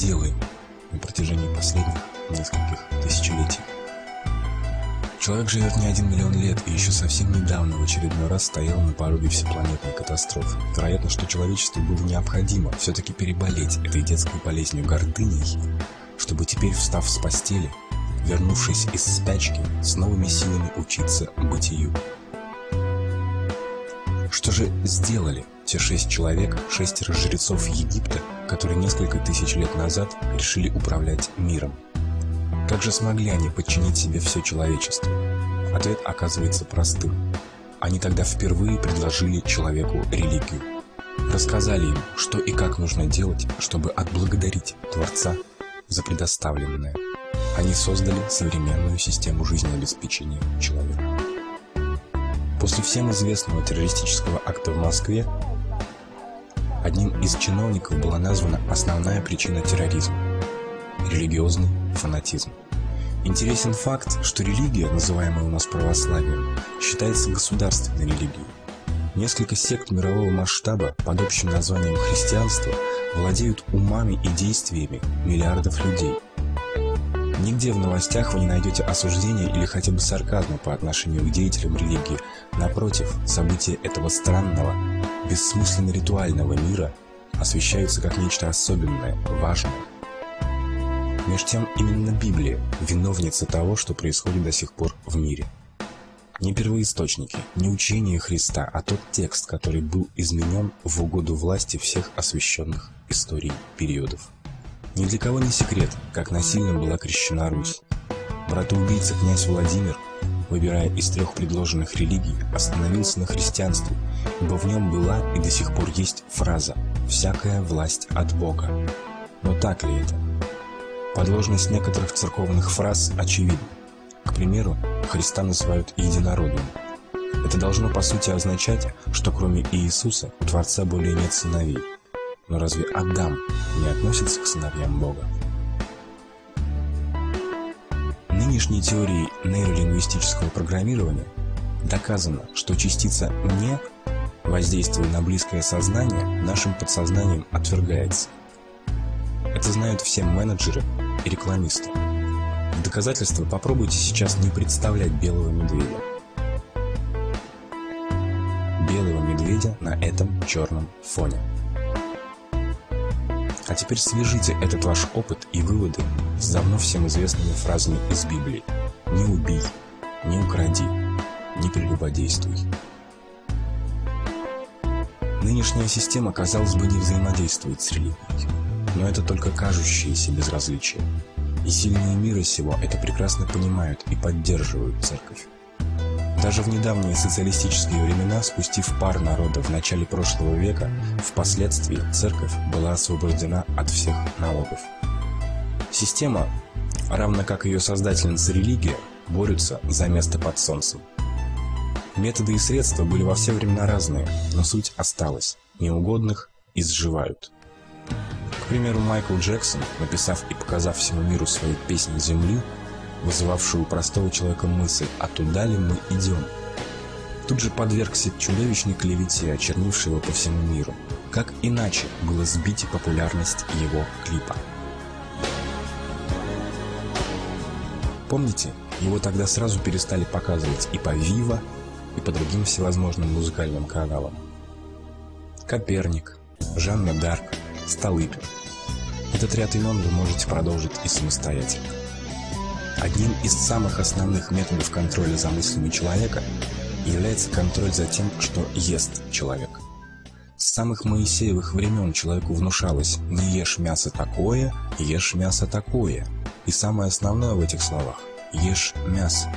делаем на протяжении последних нескольких тысячелетий? Человек живет не один миллион лет и еще совсем недавно в очередной раз стоял на пороге всепланетной катастрофы. Вероятно, что человечеству было необходимо все-таки переболеть этой детской болезнью гордыней, чтобы теперь, встав с постели, вернувшись из спячки, с новыми силами учиться бытию. Что же сделали те шесть человек, шестеро жрецов Египта, которые несколько тысяч лет назад решили управлять миром? Как же смогли они подчинить себе все человечество? Ответ оказывается простым. Они тогда впервые предложили человеку религию. Рассказали ему, что и как нужно делать, чтобы отблагодарить Творца за предоставленное. Они создали современную систему жизнеобеспечения человека. После всем известного террористического акта в Москве одним из чиновников была названа основная причина терроризма – религиозный фанатизм. Интересен факт, что религия, называемая у нас православием, считается государственной религией. Несколько сект мирового масштаба под общим названием христианство владеют умами и действиями миллиардов людей. Нигде в новостях вы не найдете осуждения или хотя бы сарказма по отношению к деятелям религии. Напротив, события этого странного, бессмысленно-ритуального мира освещаются как нечто особенное, важное. Меж тем именно Библия – виновница того, что происходит до сих пор в мире. Не первоисточники, не учение Христа, а тот текст, который был изменен в угоду власти всех освященных историй периодов. Ни для кого не секрет, как насильно была крещена Русь. Братоубийца князь Владимир, выбирая из трех предложенных религий, остановился на христианстве, ибо в нем была и до сих пор есть фраза «всякая власть от Бога». Но так ли это? Подложность некоторых церковных фраз очевидна. К примеру, Христа называют единородным. Это должно по сути означать, что кроме Иисуса у Творца более нет сыновей. Но разве Адам не относится к сыновьям Бога? Нынешней теорией нейролингвистического программирования доказано, что частица «не», воздействуя на близкое сознание, нашим подсознанием отвергается. Это знают все менеджеры и рекламисты. В доказательство попробуйте сейчас не представлять белого медведя. Белого медведя на этом черном фоне. А теперь свяжите этот ваш опыт и выводы с давно всем известными фразами из Библии. Не убий, не укради, не прелюбодействуй. Нынешняя система, казалось бы, не взаимодействует с религией. Но это только кажущееся безразличие. И сильные мира сего это прекрасно понимают и поддерживают церковь. Даже в недавние социалистические времена, спустив пар народа в начале прошлого века, впоследствии церковь была освобождена от всех налогов. Система, равно как ее создательница религия, борются за место под солнцем. Методы и средства были во все времена разные, но суть осталась. Неугодных изживают примеру, Майкл Джексон, написав и показав всему миру свою песню «Земли», вызывавшую у простого человека мысль «А туда ли мы идем?», тут же подвергся чудовищной клевете, очернившей его по всему миру. Как иначе было сбить популярность его клипа? Помните, его тогда сразу перестали показывать и по Вива, и по другим всевозможным музыкальным каналам. Коперник, Жанна Дарк, Столыпин – этот ряд имен вы можете продолжить и самостоятельно. Одним из самых основных методов контроля за мыслями человека является контроль за тем, что ест человек. С самых Моисеевых времен человеку внушалось «не ешь мясо такое, ешь мясо такое». И самое основное в этих словах – ешь мясо.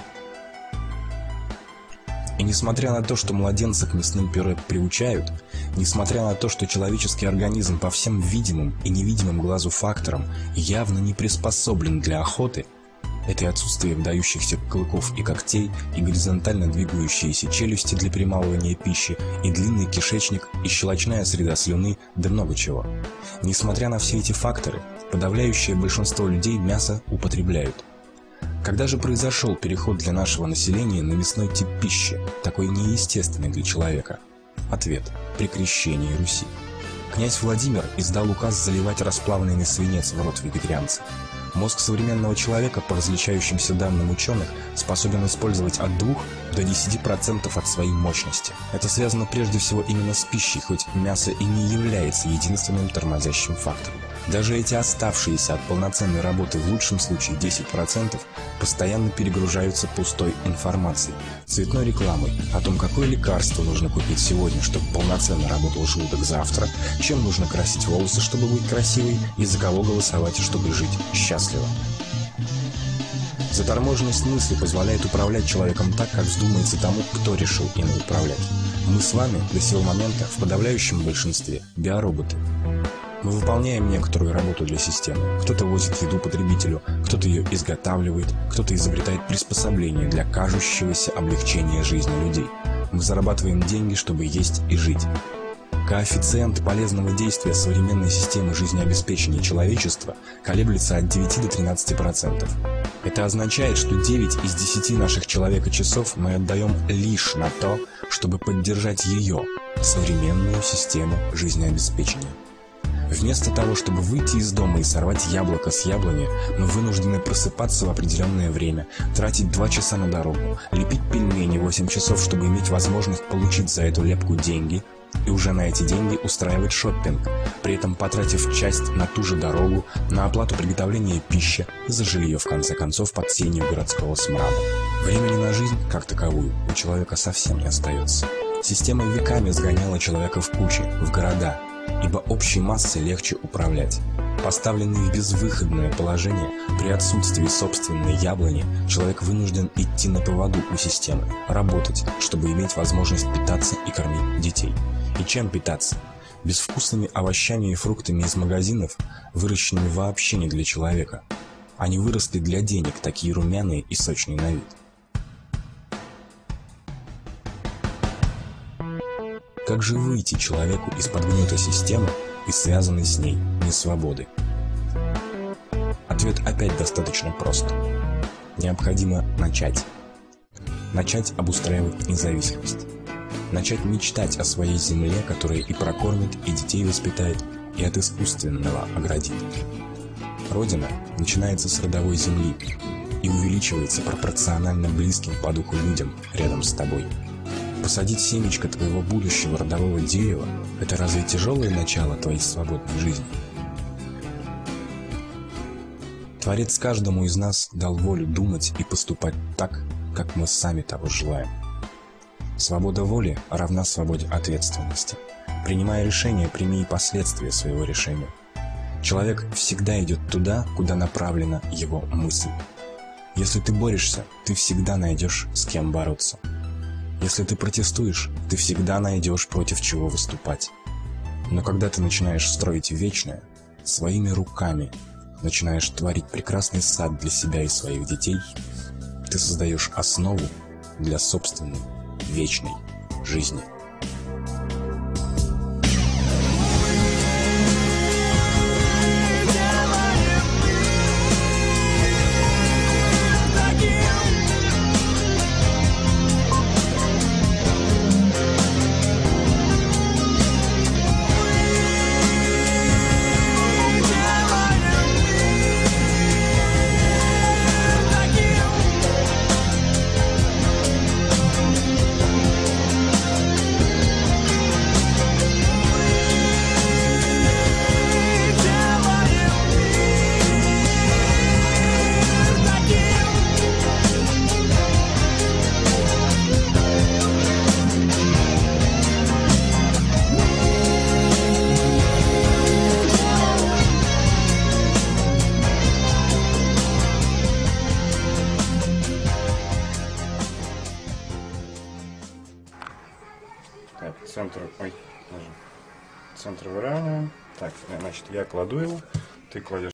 И несмотря на то, что младенца к мясным пюре приучают, несмотря на то, что человеческий организм по всем видимым и невидимым глазу факторам явно не приспособлен для охоты, это и отсутствие вдающихся клыков и когтей, и горизонтально двигающиеся челюсти для перемалывания пищи, и длинный кишечник, и щелочная среда слюны, да много чего. Несмотря на все эти факторы, подавляющее большинство людей мясо употребляют – когда же произошел переход для нашего населения на мясной тип пищи, такой неестественный для человека? Ответ – при крещении Руси. Князь Владимир издал указ заливать расплавленный свинец в рот вегетарианцев. Мозг современного человека, по различающимся данным ученых, способен использовать от 2 до 10% от своей мощности. Это связано прежде всего именно с пищей, хоть мясо и не является единственным тормозящим фактором. Даже эти оставшиеся от полноценной работы в лучшем случае 10% постоянно перегружаются пустой информацией, цветной рекламой о том, какое лекарство нужно купить сегодня, чтобы полноценно работал желудок завтра, чем нужно красить волосы, чтобы быть красивой, и за кого голосовать, чтобы жить счастливо. Заторможенность мысли позволяет управлять человеком так, как вздумается тому, кто решил им управлять. Мы с вами до сего момента в подавляющем большинстве биороботы. Мы выполняем некоторую работу для системы. Кто-то возит еду потребителю, кто-то ее изготавливает, кто-то изобретает приспособления для кажущегося облегчения жизни людей. Мы зарабатываем деньги, чтобы есть и жить. Коэффициент полезного действия современной системы жизнеобеспечения человечества колеблется от 9 до 13%. Это означает, что 9 из 10 наших человека-часов мы отдаем лишь на то, чтобы поддержать ее, современную систему жизнеобеспечения. Вместо того, чтобы выйти из дома и сорвать яблоко с яблони, мы вынуждены просыпаться в определенное время, тратить 2 часа на дорогу, лепить пельмени 8 часов, чтобы иметь возможность получить за эту лепку деньги, и уже на эти деньги устраивать шоппинг, при этом потратив часть на ту же дорогу, на оплату приготовления пищи, за жилье в конце концов под сенью городского смрада. Времени на жизнь, как таковую, у человека совсем не остается. Система веками сгоняла человека в кучи, в города, ибо общей массой легче управлять. Поставленный в безвыходное положение, при отсутствии собственной яблони, человек вынужден идти на поводу у системы, работать, чтобы иметь возможность питаться и кормить детей. И чем питаться? Безвкусными овощами и фруктами из магазинов, выращенными вообще не для человека. Они выросли для денег, такие румяные и сочные на вид. Как же выйти человеку из-под системы и связанной с ней несвободы? Ответ опять достаточно прост. Необходимо начать. Начать обустраивать независимость. Начать мечтать о своей земле, которая и прокормит, и детей воспитает, и от искусственного оградит. Родина начинается с родовой земли и увеличивается пропорционально близким по духу людям рядом с тобой. Посадить семечко твоего будущего родового дерева – это разве тяжелое начало твоей свободной жизни? Творец каждому из нас дал волю думать и поступать так, как мы сами того желаем. Свобода воли равна свободе ответственности. Принимая решение, прими и последствия своего решения. Человек всегда идет туда, куда направлена его мысль. Если ты борешься, ты всегда найдешь с кем бороться. Если ты протестуешь, ты всегда найдешь против чего выступать. Но когда ты начинаешь строить вечное, своими руками начинаешь творить прекрасный сад для себя и своих детей, ты создаешь основу для собственной вечной жизни. Я кладу его, ты кладешь